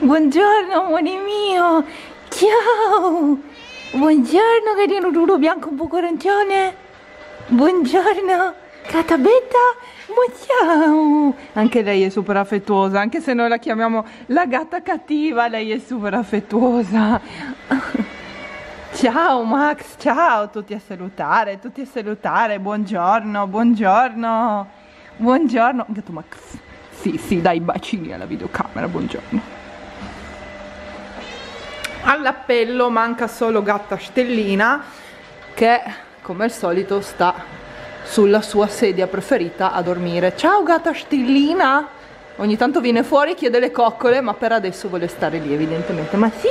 Buongiorno amore mio. Ciao. Buongiorno carino duro bianco un po' arancione. Buongiorno. Catabetta. Ma ciao. Anche lei è super affettuosa, anche se noi la chiamiamo la gatta cattiva, lei è super affettuosa. Ciao Max, ciao, tutti a salutare, tutti a salutare, buongiorno, buongiorno, buongiorno, gatto Max, sì, sì, dai bacini alla videocamera, buongiorno. All'appello manca solo gatta Stellina che come al solito sta sulla sua sedia preferita a dormire. Ciao gatta Stellina! Ogni tanto viene fuori, chiede le coccole, ma per adesso vuole stare lì evidentemente. Ma sì,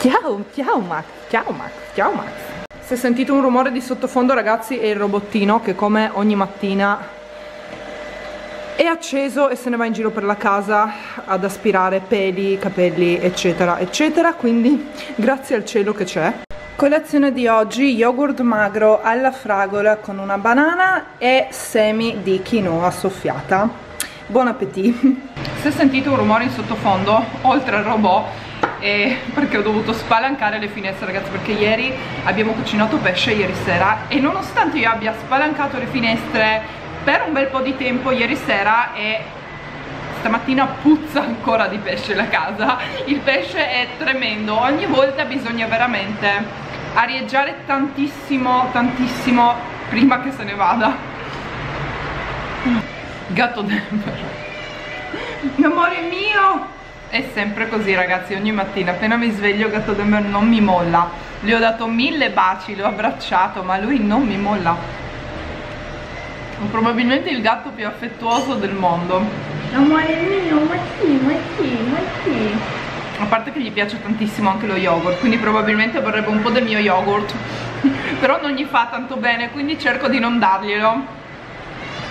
ciao, ciao Max, ciao Max, ciao Max. Se sentite un rumore di sottofondo ragazzi è il robottino che come ogni mattina è acceso e se ne va in giro per la casa ad aspirare peli, capelli eccetera eccetera. Quindi grazie al cielo che c'è. Colazione di oggi yogurt magro alla fragola con una banana e semi di quinoa soffiata. Buon appetito. Se sentite un rumore in sottofondo oltre al robot è perché ho dovuto spalancare le finestre ragazzi perché ieri abbiamo cucinato pesce ieri sera e nonostante io abbia spalancato le finestre per un bel po' di tempo ieri sera e stamattina puzza ancora di pesce la casa. Il pesce è tremendo. Ogni volta bisogna veramente arieggiare tantissimo tantissimo prima che se ne vada. Gatto Denver. Amore mio! È sempre così ragazzi ogni mattina. Appena mi sveglio gatto Denver non mi molla. Gli ho dato mille baci l'ho abbracciato ma lui non mi molla probabilmente il gatto più affettuoso del mondo. Amore mio ma sì ma sì ma sì a parte che gli piace tantissimo anche lo yogurt quindi probabilmente vorrebbe un po' del mio yogurt. Però non gli fa tanto bene quindi cerco di non darglielo.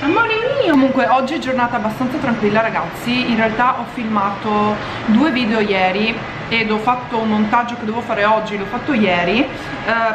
Amore mio! Comunque oggi è giornata abbastanza tranquilla ragazzi. In realtà ho filmato due video ieri Ed ho fatto un montaggio che devo fare oggi L'ho fatto ieri eh,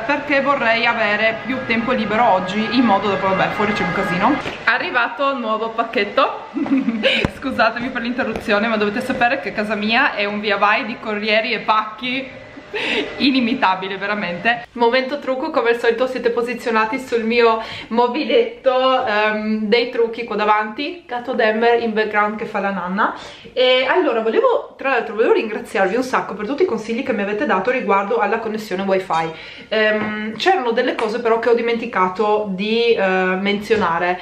Perché vorrei avere più tempo libero oggi In modo da poi, vabbè, fuori c'è un casino. Arrivato il nuovo pacchetto. Scusatemi per l'interruzione Ma dovete sapere che casa mia è un via vai di corrieri e pacchi inimitabile veramente. Momento trucco come al solito siete posizionati sul mio mobiletto um, dei trucchi qua davanti. Gatto Denver in background che fa la nanna. E allora volevo tra l'altro volevo ringraziarvi un sacco per tutti i consigli che mi avete dato riguardo alla connessione wifi. Um, c'erano delle cose però che ho dimenticato di uh, menzionare.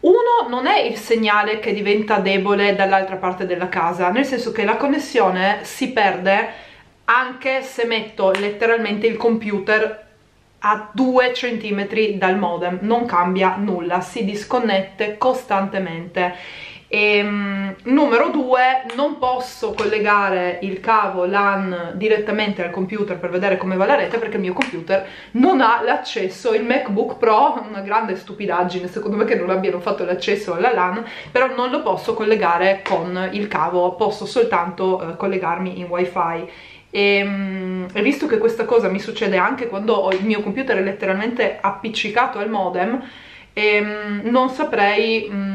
Uno non è il segnale che diventa debole dall'altra parte della casa nel senso che la connessione si perde anche se metto letteralmente il computer a 2 cm dal modem non cambia nulla, si disconnette costantemente e, um, numero 2 non posso collegare il cavo LAN direttamente al computer per vedere come va la rete perché il mio computer non ha l'accesso il MacBook Pro, una grande stupidaggine secondo me che non abbiano fatto l'accesso alla LAN però non lo posso collegare con il cavo posso soltanto uh, collegarmi in wifi. E, ehm, e, visto che questa cosa mi succede anche quando ho il mio computer letteralmente appiccicato al modem ehm, non saprei mm,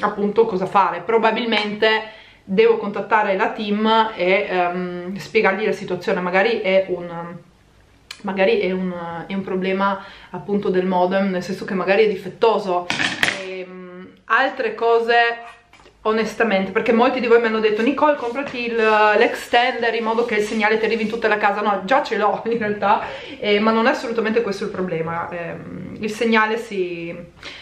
appunto cosa fare. Probabilmente devo contattare la team e um, spiegargli la situazione. Magari è un magari è un, è un, problema appunto del modem nel senso che magari è difettoso. E, um, altre cose onestamente perché molti di voi mi hanno detto Nicole comprati l'extender in modo che il segnale ti arrivi in tutta la casa. No già ce l'ho in realtà eh, ma non è assolutamente questo il problema. Eh, il segnale si,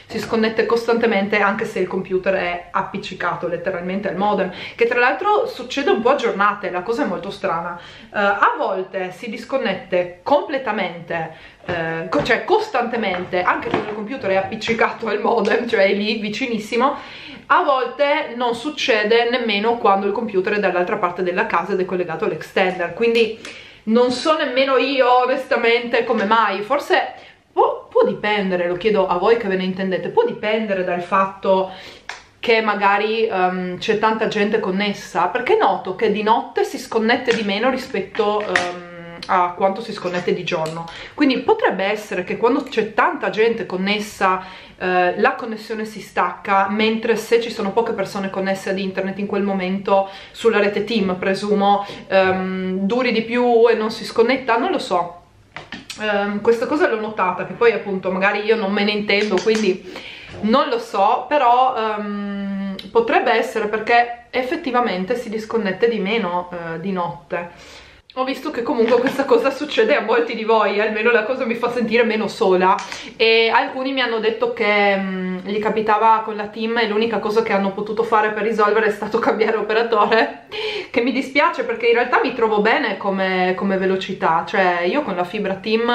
si, sconnette costantemente anche se il computer è appiccicato letteralmente al modem che tra l'altro succede un po' a giornate la cosa è molto strana. Uh, a volte si disconnette completamente eh, cioè costantemente anche quando il computer è appiccicato al modem cioè è lì vicinissimo a volte non succede nemmeno quando il computer è dall'altra parte della casa ed è collegato all'extender quindi non so nemmeno io onestamente come mai. Forse può, può dipendere lo chiedo a voi che ve ne intendete può dipendere dal fatto che magari um, c'è tanta gente connessa? Perché noto che di notte si sconnette di meno rispetto um, a quanto si sconnette di giorno. Quindi potrebbe essere che quando c'è tanta gente connessa eh, la connessione si stacca mentre se ci sono poche persone connesse ad internet in quel momento sulla rete team presumo ehm, duri di più e non si sconnetta non lo so. Um, questa cosa l'ho notata che poi appunto magari io non me ne intendo quindi non lo so però um, potrebbe essere perché effettivamente si disconnette di meno uh, di notte ho visto che comunque questa cosa succede a molti di voi, almeno la cosa mi fa sentire meno sola. E alcuni mi hanno detto che mh, mm, gli capitava con la team e l'unica cosa che hanno potuto fare per risolvere è stato cambiare operatore che mi dispiace perché in realtà mi trovo bene come, come velocità, cioè io con la fibra team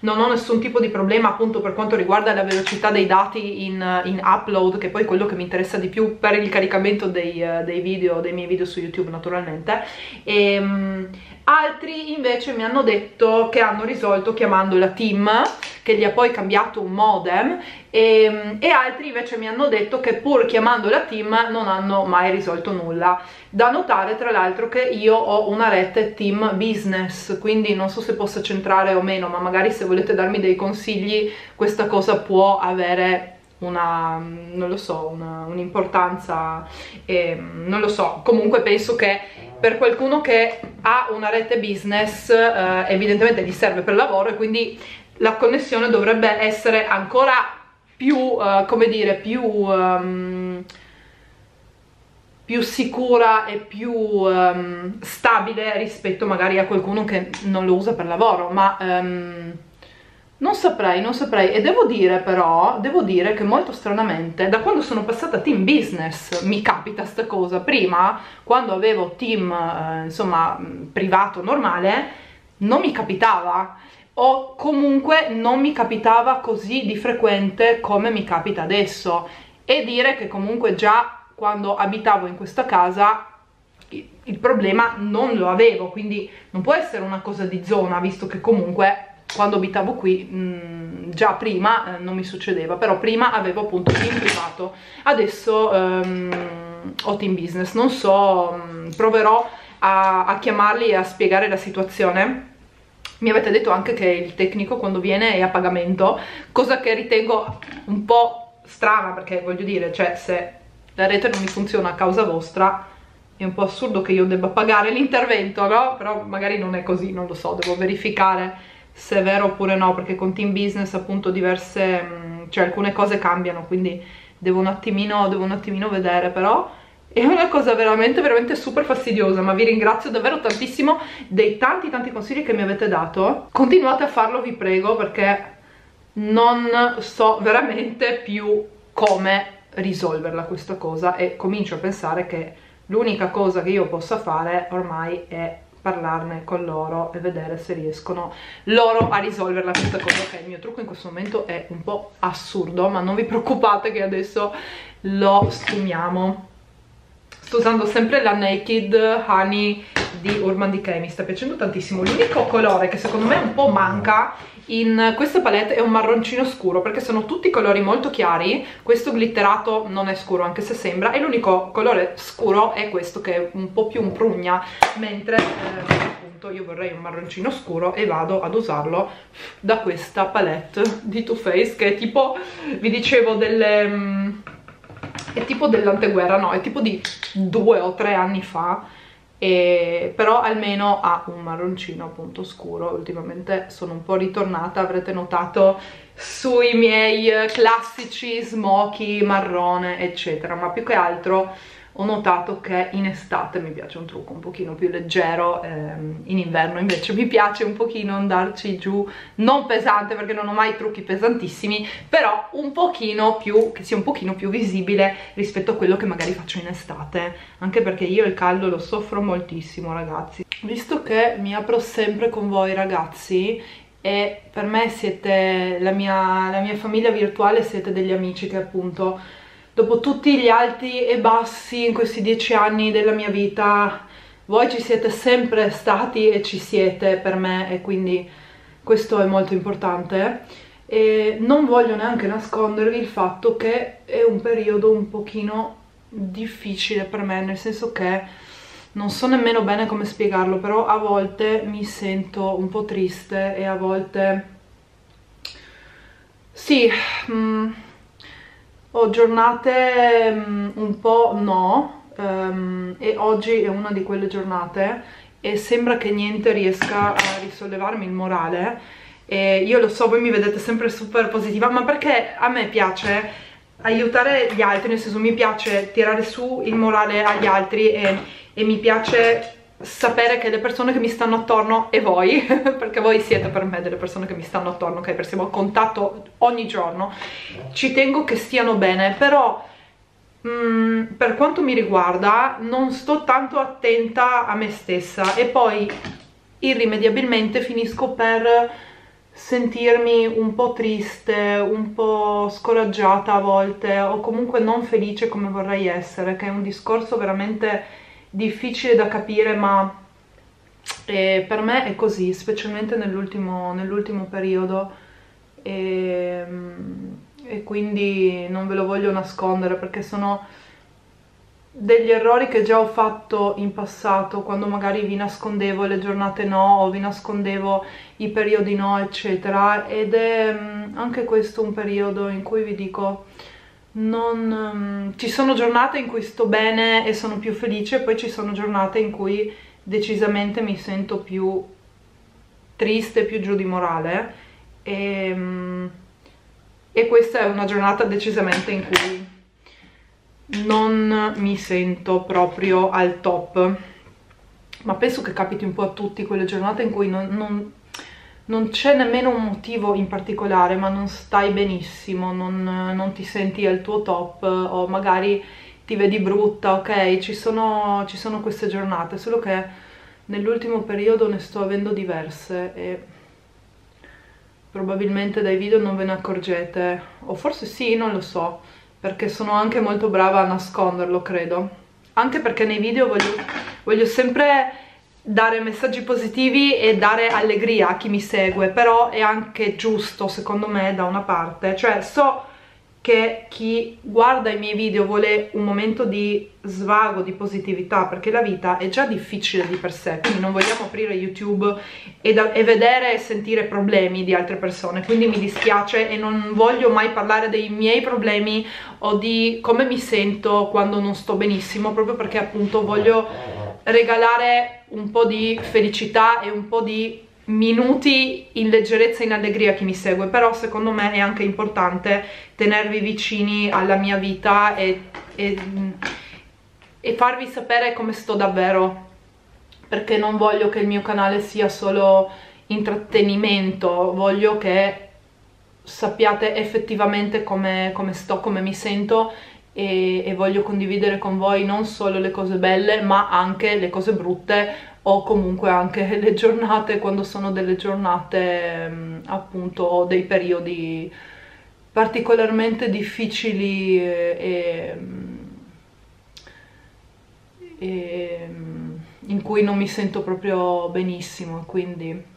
non ho nessun tipo di problema appunto per quanto riguarda la velocità dei dati in, in upload che poi è quello che mi interessa di più per il caricamento dei, dei video, dei miei video su YouTube naturalmente. E, mh, altri invece mi hanno detto che hanno risolto chiamando la team che gli ha poi cambiato un modem e, e, altri invece mi hanno detto che pur chiamando la team non hanno mai risolto nulla. Da notare tra l'altro che io ho una rete team business quindi non so se possa centrare o meno ma magari se volete darmi dei consigli questa cosa può avere una, non lo so, un'importanza, un non lo so, comunque penso che per qualcuno che ha una rete business eh, evidentemente gli serve per lavoro e quindi la connessione dovrebbe essere ancora più, uh, come dire, più, um, più sicura e più um, stabile rispetto magari a qualcuno che non lo usa per lavoro, ma um, non saprei, non saprei. E devo dire però, devo dire che molto stranamente, da quando sono passata a team business mi capita sta cosa. Prima, quando avevo team, eh, insomma, privato normale, non mi capitava. O comunque non mi capitava così di frequente come mi capita adesso. E dire che comunque già quando abitavo in questa casa il problema non lo avevo, quindi non può essere una cosa di zona, visto che comunque quando abitavo qui mh, mm, già prima eh, non mi succedeva però prima avevo appunto team privato. Adesso um, ho team business non so um, proverò a, a chiamarli e a spiegare la situazione. Mi avete detto anche che il tecnico quando viene è a pagamento cosa che ritengo un po' strana perché voglio dire cioè se la rete non mi funziona a causa vostra è un po' assurdo che io debba pagare l'intervento no? però magari non è così non lo so devo verificare se è vero oppure no perché con team business appunto diverse mm, cioè alcune cose cambiano quindi devo un attimino, devo un attimino vedere però è una cosa veramente veramente super fastidiosa ma vi ringrazio davvero tantissimo dei tanti tanti consigli che mi avete dato. Continuate a farlo vi prego perché non so veramente più come risolverla questa cosa e comincio a pensare che l'unica cosa che io possa fare ormai è parlarne con loro e vedere se riescono loro a risolverla. Questa cosa ok il mio trucco in questo momento è un po' assurdo ma non vi preoccupate che adesso lo sfumiamo sto usando sempre la Naked Honey di Urban Decay mi sta piacendo tantissimo. L'unico colore che secondo me un po' manca in questa palette è un marroncino scuro perché sono tutti colori molto chiari. Questo glitterato non è scuro anche se sembra e l'unico colore scuro è questo che è un po' più un prugna. Mentre eh, appunto io vorrei un marroncino scuro e vado ad usarlo da questa palette di Too Faced che è tipo vi dicevo delle mm, è tipo dell'anteguerra no è tipo di due o tre anni fa e, però almeno ha un marroncino appunto scuro. Ultimamente sono un po' ritornata avrete notato sui miei classici smoky marrone eccetera. Ma più che altro ho notato che in estate mi piace un trucco un pochino più leggero, ehm, in inverno invece mi piace un pochino andarci giù, non pesante perché non ho mai trucchi pesantissimi, però un pochino più, che sia un pochino più visibile rispetto a quello che magari faccio in estate, anche perché io il caldo lo soffro moltissimo ragazzi. Visto che mi apro sempre con voi ragazzi e per me siete la mia, la mia famiglia virtuale, siete degli amici che appunto dopo tutti gli alti e bassi in questi dieci anni della mia vita, voi ci siete sempre stati e ci siete per me e quindi questo è molto importante. E non voglio neanche nascondervi il fatto che è un periodo un pochino difficile per me, nel senso che non so nemmeno bene come spiegarlo, però a volte mi sento un po' triste e a volte... Sì, mm, ho giornate mm, un po' no, um, e oggi è una di quelle giornate e sembra che niente riesca a risollevarmi il morale e io lo so, voi mi vedete sempre super positiva, ma perché a me piace aiutare gli altri, nel senso mi piace tirare su il morale agli altri e, e mi piace sapere che le persone che mi stanno attorno e voi, perché voi siete per me delle persone che mi stanno attorno, ok, perché siamo a contatto ogni giorno, ci tengo che stiano bene, però mh, mm, per quanto mi riguarda non sto tanto attenta a me stessa e poi irrimediabilmente finisco per sentirmi un po' triste, un po' scoraggiata a volte o comunque non felice come vorrei essere, che è un discorso veramente difficile da capire ma eh, per me è così, specialmente nell'ultimo nell periodo. E, e quindi non ve lo voglio nascondere perché sono degli errori che già ho fatto in passato quando magari vi nascondevo le giornate no o vi nascondevo i periodi no eccetera. Ed è mm, anche questo un periodo in cui vi dico non, um, ci sono giornate in cui sto bene e sono più felice, poi ci sono giornate in cui decisamente mi sento più triste, più giù di morale. E, um, e questa è una giornata decisamente in cui non mi sento proprio al top. Ma penso che capiti un po' a tutti quelle giornate in cui non, non non c'è nemmeno un motivo in particolare, ma non stai benissimo, non, non, ti senti al tuo top o magari ti vedi brutta, ok? Ci sono, ci sono queste giornate, solo che nell'ultimo periodo ne sto avendo diverse e probabilmente dai video non ve ne accorgete, o forse sì, non lo so, perché sono anche molto brava a nasconderlo, credo. Anche perché nei video voglio, voglio sempre dare messaggi positivi e dare allegria a chi mi segue, però è anche giusto secondo me da una parte, cioè so che chi guarda i miei video vuole un momento di svago, di positività, perché la vita è già difficile di per sé, quindi non vogliamo aprire YouTube e, da, e, vedere e sentire problemi di altre persone, quindi mi dispiace e non voglio mai parlare dei miei problemi o di come mi sento quando non sto benissimo, proprio perché appunto voglio regalare un po' di felicità e un po' di minuti in leggerezza e in allegria a chi mi segue però secondo me è anche importante tenervi vicini alla mia vita e, e, e farvi sapere come sto davvero perché non voglio che il mio canale sia solo intrattenimento voglio che sappiate effettivamente come, come sto, come mi sento e, e, voglio condividere con voi non solo le cose belle ma anche le cose brutte o comunque anche le giornate quando sono delle giornate mm, appunto o dei periodi particolarmente difficili e, e, mm, in cui non mi sento proprio benissimo quindi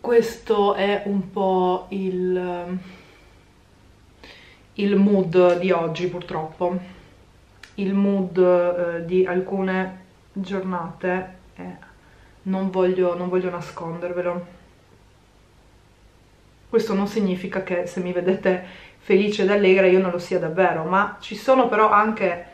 questo è un po' il il mood di oggi purtroppo. Il mood eh, di alcune giornate eh, non, voglio, non voglio nascondervelo. Questo non significa che se mi vedete felice ed allegra io non lo sia davvero ma ci sono però anche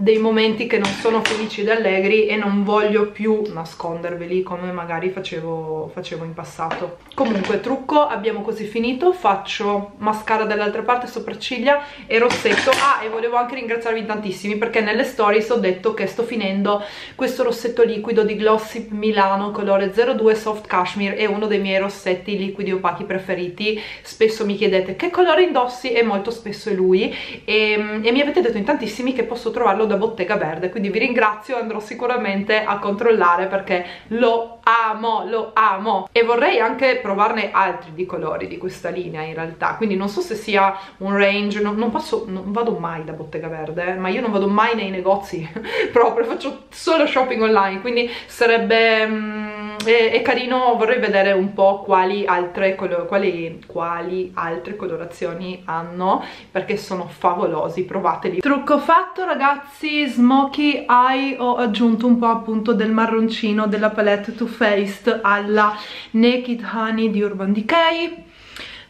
dei momenti che non sono felici ed allegri e non voglio più nasconderveli come magari facevo, facevo in passato. Comunque trucco abbiamo così finito, faccio mascara dall'altra parte, sopracciglia e rossetto. Ah e volevo anche ringraziarvi tantissimi perché nelle stories ho detto che sto finendo questo rossetto liquido di Glossip Milano colore 02 Soft Cashmere, è uno dei miei rossetti liquidi opachi preferiti. Spesso mi chiedete che colore indossi e molto spesso è lui e, e mi avete detto in tantissimi che posso trovarlo da Bottega Verde quindi vi ringrazio andrò sicuramente a controllare perché lo amo, lo amo. E vorrei anche provarne altri di colori di questa linea in realtà. Quindi non so se sia un range non, non posso, non vado mai da Bottega Verde ma io non vado mai nei negozi proprio faccio solo shopping online quindi sarebbe mm, è, è, carino vorrei vedere un po' quali altre, quali, quali altre colorazioni hanno perché sono favolosi provateli. Trucco fatto ragazzi smoky eye ho aggiunto un po' appunto del marroncino della palette Too Faced alla Naked Honey di Urban Decay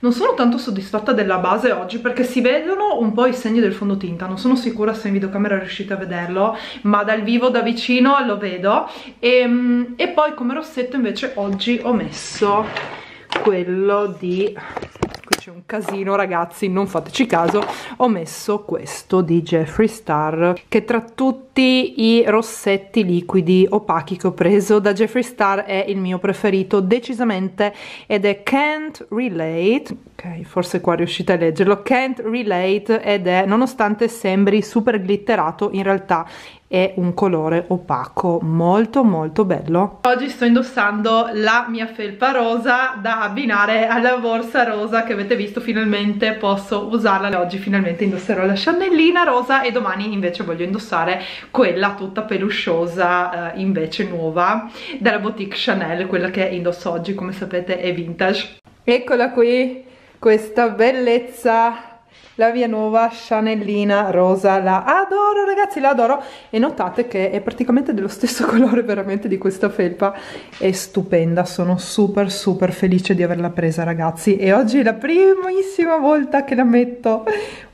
non sono tanto soddisfatta della base oggi perché si vedono un po' i segni del fondotinta, non sono sicura se in videocamera riuscite a vederlo, ma dal vivo, da vicino lo vedo. E, ehm, e poi come rossetto invece oggi ho messo quello di c'è un casino ragazzi non fateci caso. Ho messo questo di Jeffree Star che tra tutti i rossetti liquidi opachi che ho preso da Jeffree Star è il mio preferito decisamente ed è Can't Relate. Ok forse qua riuscite a leggerlo. Can't Relate ed è nonostante sembri super glitterato in realtà è un colore opaco molto molto bello. Oggi sto indossando la mia felpa rosa da abbinare alla borsa rosa che avete visto finalmente posso usarla. Oggi finalmente indosserò la Chanelina rosa e domani invece voglio indossare quella tutta pelusciosa eh, invece nuova della boutique Chanel quella che indosso oggi come sapete è vintage. Eccola qui questa bellezza la via nuova Chanelina rosa la adoro ragazzi la adoro. E notate che è praticamente dello stesso colore veramente di questa felpa. È stupenda sono super super felice di averla presa ragazzi. E oggi è la primissima volta che la metto.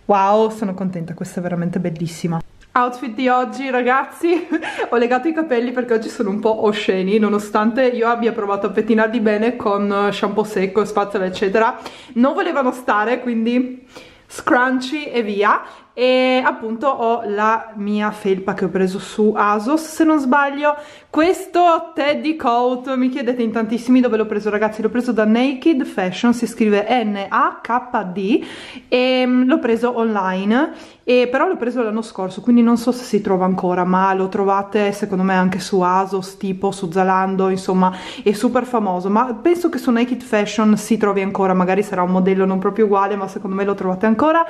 Wow sono contenta questa è veramente bellissima. Outfit di oggi ragazzi, ho legato i capelli perché oggi sono un po' osceni nonostante io abbia provato a pettinarli bene con shampoo secco, spazzola eccetera. Non volevano stare quindi scrunchie e via e appunto ho la mia felpa che ho preso su ASOS se non sbaglio. Questo teddy coat mi chiedete in tantissimi dove l'ho preso ragazzi? L'ho preso da Naked Fashion si scrive N-A-K-D e mm, l'ho preso online. E però l'ho preso l'anno scorso quindi non so se si trova ancora ma lo trovate secondo me anche su ASOS tipo su Zalando insomma è super famoso. Ma penso che su Naked Fashion si trovi ancora magari sarà un modello non proprio uguale ma secondo me lo trovate ancora.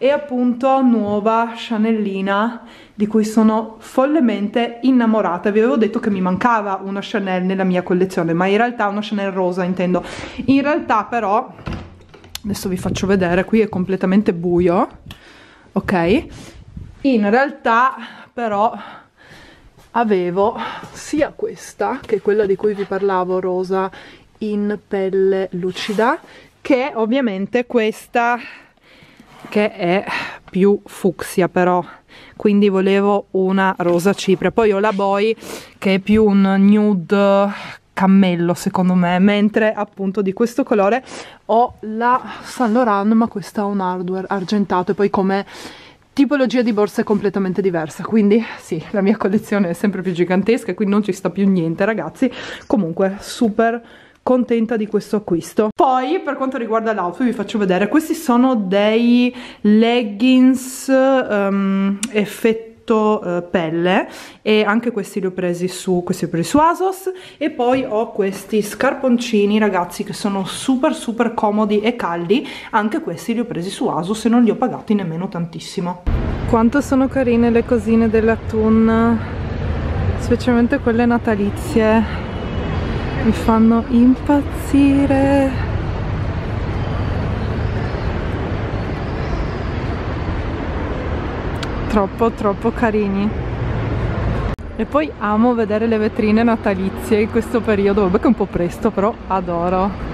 E appunto nuova Chanelina di cui sono follemente innamorata. Vi avevo detto che mi mancava una Chanel nella mia collezione ma in realtà una Chanel rosa intendo. In realtà però adesso vi faccio vedere qui è completamente buio ok? In realtà però avevo sia questa che quella di cui vi parlavo rosa in pelle lucida che ovviamente questa che è più fucsia però. Quindi volevo una rosa cipria. Poi ho la Boy che è più un nude cammello secondo me. Mentre appunto di questo colore ho la Saint Laurent ma questa ha un hardware argentato. E poi come tipologia di borsa è completamente diversa. Quindi sì la mia collezione è sempre più gigantesca e quindi non ci sta più niente ragazzi. Comunque super contenta di questo acquisto. Poi per quanto riguarda l'outfit vi faccio vedere. Questi sono dei leggings um, effetto uh, pelle e anche questi li ho presi su questi ho presi su ASOS. E poi ho questi scarponcini ragazzi che sono super super comodi e caldi. Anche questi li ho presi su ASOS e non li ho pagati nemmeno tantissimo. Quanto sono carine le cosine della Tun specialmente quelle natalizie mi fanno impazzire. Troppo troppo carini. E poi amo vedere le vetrine natalizie in questo periodo. Vabbè che è un po' presto però adoro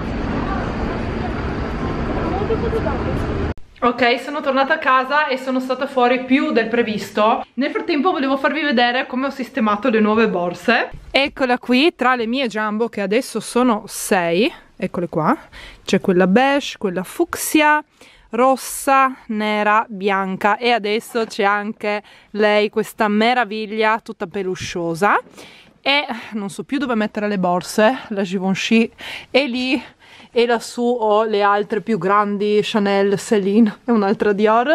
Ok, sono tornata a casa e sono stata fuori più del previsto. Nel frattempo volevo farvi vedere come ho sistemato le nuove borse. Eccola qui, tra le mie jumbo, che adesso sono 6, eccole qua. C'è quella beige, quella fucsia, rossa, nera, bianca e adesso c'è anche lei, questa meraviglia tutta pelusciosa. E non so più dove mettere le borse, la Givenchy è lì e lassù ho le altre più grandi Chanel, Celine e un'altra Dior.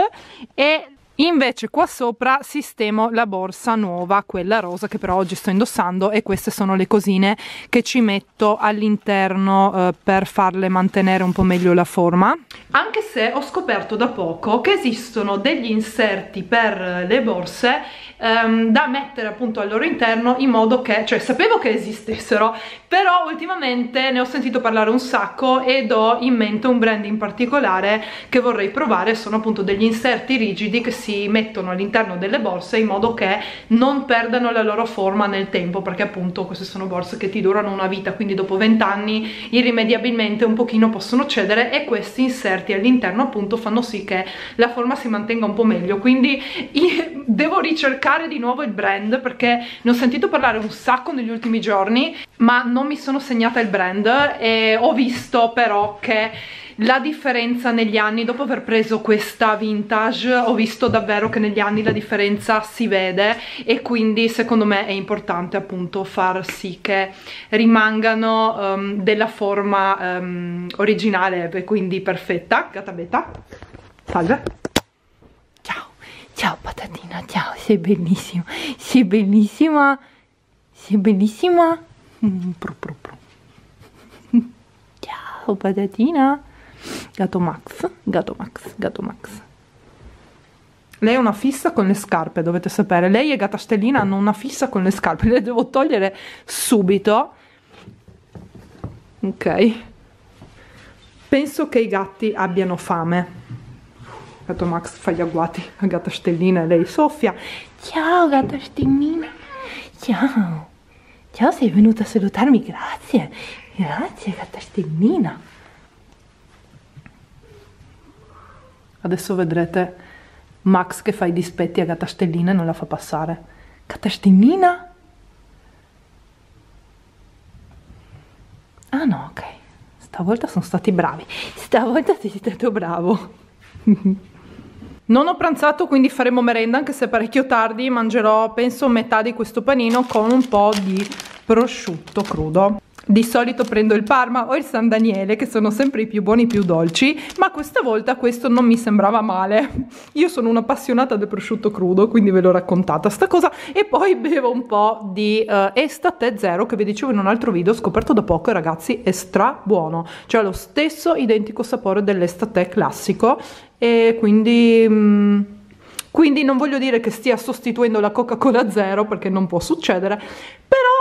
E invece qua sopra sistemo la borsa nuova quella rosa che però oggi sto indossando e queste sono le cosine che ci metto all'interno eh, per farle mantenere un po' meglio la forma. Anche se ho scoperto da poco che esistono degli inserti per le borse ehm, da mettere appunto al loro interno in modo che, cioè sapevo che esistessero però ultimamente ne ho sentito parlare un sacco ed ho in mente un brand in particolare che vorrei provare. Sono appunto degli inserti rigidi che si mettono all'interno delle borse in modo che non perdano la loro forma nel tempo perché appunto queste sono borse che ti durano una vita quindi dopo 20 anni irrimediabilmente un pochino possono cedere e questi inserti all'interno appunto fanno sì che la forma si mantenga un po' meglio. Quindi devo ricercare di nuovo il brand perché ne ho sentito parlare un sacco negli ultimi giorni ma non mi sono segnata il brand e ho visto però che la differenza negli anni dopo aver preso questa vintage ho visto davvero che negli anni la differenza si vede e quindi secondo me è importante appunto far sì che rimangano um, della forma um, originale e quindi perfetta. Gata Beta salve. Ciao. Ciao patatina. Ciao sei bellissima. Sei bellissima. Sei bellissima. Mm, pro, pro, pro. ciao patatina Gato Max, Gato Max, Gato Max. Lei ha una fissa con le scarpe, dovete sapere. Lei e Gata Stellina hanno una fissa con le scarpe, le devo togliere subito. Ok. Penso che i gatti abbiano fame. Gato Max fa gli agguati a Gata Stellina e lei soffia. Ciao Gata Stellina. Ciao. Ciao, sei venuta a salutarmi, grazie. Grazie Gata Stellina. Adesso vedrete Max che fa i dispetti a Gatastellina e non la fa passare. Gatastellina? Ah no, ok. Stavolta sono stati bravi. Stavolta sei stato bravo. Non ho pranzato quindi faremo merenda anche se è parecchio tardi, mangerò penso metà di questo panino con un po' di prosciutto crudo. Di solito prendo il Parma o il San Daniele che sono sempre i più buoni, i più dolci, ma questa volta questo non mi sembrava male. Io sono un'appassionata del prosciutto crudo, quindi ve l'ho raccontata sta cosa e poi bevo un po' di uh, Estate Zero che vi dicevo in un altro video, scoperto da poco ragazzi, è stra buono, cioè lo stesso identico sapore dell'Estate classico e quindi... Mm, quindi non voglio dire che stia sostituendo la Coca-Cola Zero perché non può succedere, però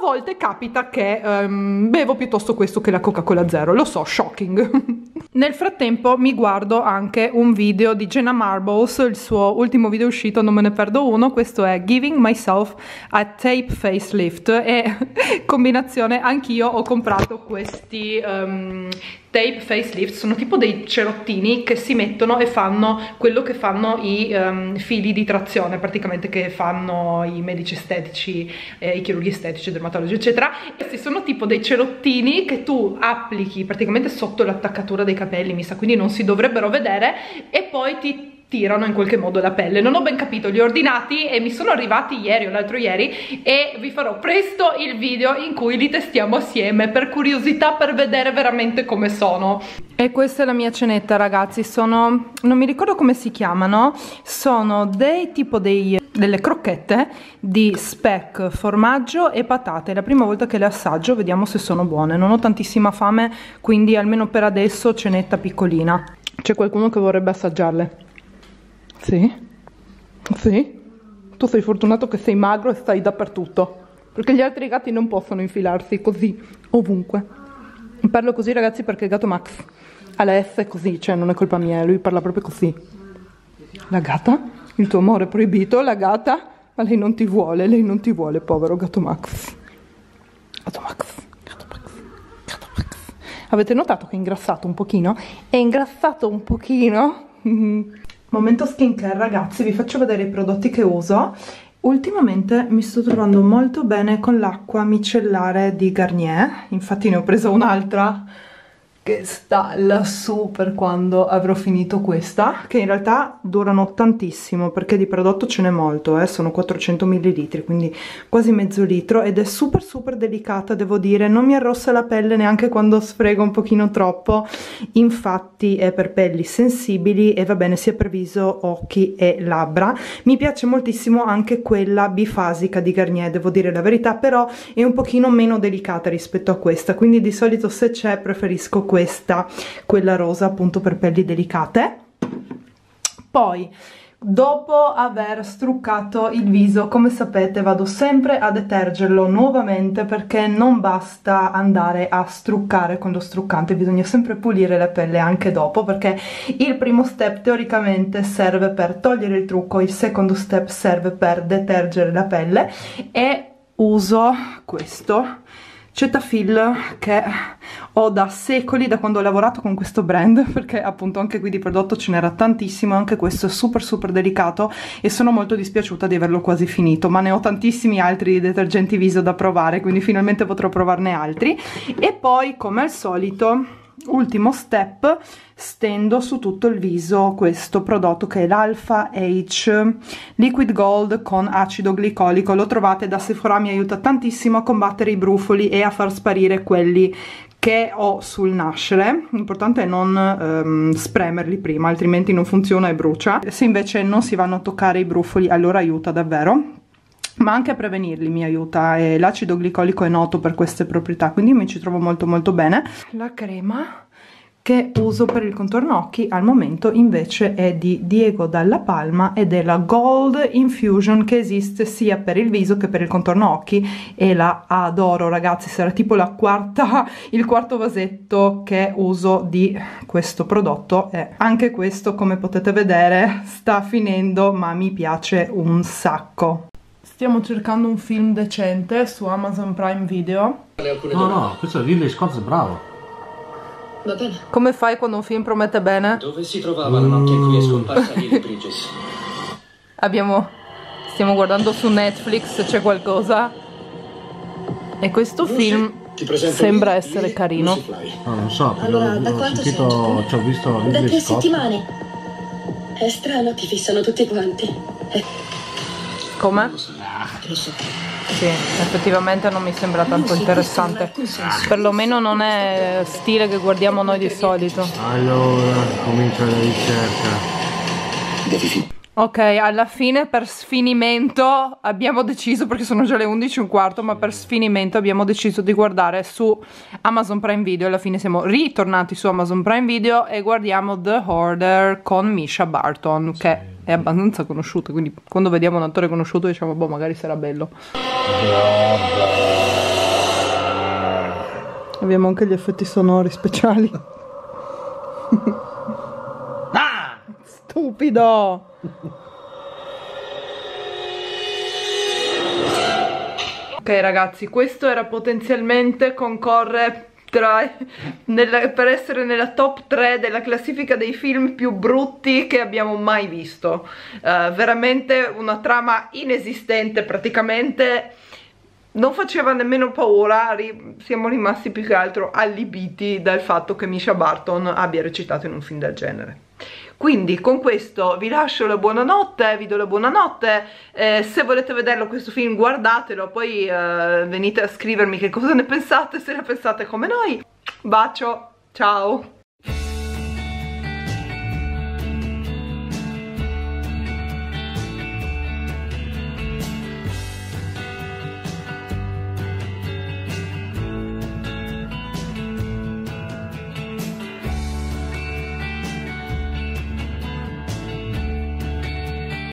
volte capita che um, bevo piuttosto questo che la Coca-Cola Zero, lo so, shocking. Nel frattempo mi guardo anche un video di Jenna Marbles, il suo ultimo video uscito, non me ne perdo uno, questo è Giving Myself a Tape Facelift. E combinazione anch'io ho comprato questi um, tape facelift sono tipo dei cerottini che si mettono e fanno quello che fanno i um, fili di trazione praticamente che fanno i medici estetici eh, i chirurghi estetici, dermatologi eccetera. Questi sono tipo dei cerottini che tu applichi praticamente sotto l'attaccatura dei capelli mi sa quindi non si dovrebbero vedere e poi ti tirano in qualche modo la pelle. Non ho ben capito, li ho ordinati e mi sono arrivati ieri o l'altro ieri e vi farò presto il video in cui li testiamo assieme per curiosità per vedere veramente come sono. E questa è la mia cenetta ragazzi. Sono, non mi ricordo come si chiamano sono dei tipo dei, delle crocchette di speck, formaggio e patate. È la prima volta che le assaggio vediamo se sono buone. Non ho tantissima fame quindi almeno per adesso cenetta piccolina. C'è qualcuno che vorrebbe assaggiarle sì? Sì? Tu sei fortunato che sei magro e stai dappertutto. Perché gli altri gatti non possono infilarsi così, ovunque. Parlo così ragazzi perché il gatto Max ha la S così, cioè non è colpa mia, lui parla proprio così. La gatta? Il tuo amore proibito, la gatta? Ma lei non ti vuole, lei non ti vuole, povero gatto Max. Gatto Max, gatto Max, gatto Max. Avete notato che è ingrassato un pochino? È ingrassato un pochino? Momento skincare ragazzi, vi faccio vedere i prodotti che uso. Ultimamente mi sto trovando molto bene con l'acqua micellare di Garnier, infatti ne ho presa un'altra che sta lassù per quando avrò finito questa che in realtà durano tantissimo perché di prodotto ce n'è molto eh? sono 400 ml quindi quasi mezzo litro ed è super super delicata devo dire. Non mi arrossa la pelle neanche quando sfrego un pochino troppo. Infatti è per pelli sensibili e va bene sia per viso occhi e labbra. Mi piace moltissimo anche quella bifasica di Garnier devo dire la verità però è un pochino meno delicata rispetto a questa quindi di solito se c'è preferisco questa questa, quella rosa appunto per pelli delicate. Poi Dopo aver struccato il viso, come sapete, vado sempre a detergerlo nuovamente perché non basta andare a struccare con lo struccante, bisogna sempre pulire la pelle anche dopo perché il primo step teoricamente serve per togliere il trucco, il secondo step serve per detergere la pelle e uso questo Cetaphil che ho da secoli, da quando ho lavorato con questo brand, perché appunto anche qui di prodotto ce n'era tantissimo, anche questo è super super delicato e sono molto dispiaciuta di averlo quasi finito, ma ne ho tantissimi altri detergenti viso da provare, quindi finalmente potrò provarne altri. E poi, come al solito, ultimo step stendo su tutto il viso questo prodotto che è l'Alpha H Liquid Gold con acido glicolico lo trovate da Sephora mi aiuta tantissimo a combattere i brufoli e a far sparire quelli che ho sul nascere. L'importante è non um, spremerli prima altrimenti non funziona e brucia. Se invece non si vanno a toccare i brufoli allora aiuta davvero. Ma anche a prevenirli mi aiuta l'acido glicolico è noto per queste proprietà quindi mi ci trovo molto molto bene. La crema che uso per il contorno occhi al momento invece è di Diego Dalla Palma ed è la Gold Infusion che esiste sia per il viso che per il contorno occhi e la adoro ragazzi sarà tipo la quarta il quarto vasetto che uso di questo prodotto e anche questo come potete vedere sta finendo ma mi piace un sacco Stiamo cercando un film decente su Amazon Prime Video. No, no, questo è Ridley Scott, bravo. Va bene. Come fai quando un film promette bene? Dove si trovava la notte in cui è scomparsa Lily Bridges? Abbiamo... Stiamo guardando su Netflix se c'è qualcosa. E questo non film sembra essere carino. No, non so, allora, da ho sentito, ci ho visto Da tre settimane. È strano, ti fissano tutti quanti. È... Come? Sì, effettivamente non mi sembra tanto interessante. Perlomeno non è stile che guardiamo noi di solito. Allora, comincia la ricerca. Ok, alla fine per sfinimento abbiamo deciso, perché sono già le 11 e un quarto, ma per sfinimento abbiamo deciso di guardare su Amazon Prime Video, alla fine siamo ritornati su Amazon Prime Video e guardiamo The Hoarder con Misha Barton, che è abbastanza conosciuta, quindi quando vediamo un attore conosciuto diciamo, boh, magari sarà bello. Abbiamo anche gli effetti sonori speciali. Stupido! Ok ragazzi, questo era potenzialmente concorre tra, nella, per essere nella top 3 della classifica dei film più brutti che abbiamo mai visto. Uh, veramente una trama inesistente praticamente non faceva nemmeno paura, ri siamo rimasti più che altro allibiti dal fatto che Misha Barton abbia recitato in un film del genere quindi con questo vi lascio la buonanotte, vi do la buonanotte, eh, se volete vederlo questo film guardatelo, poi eh, venite a scrivermi che cosa ne pensate, se ne pensate come noi, bacio, ciao!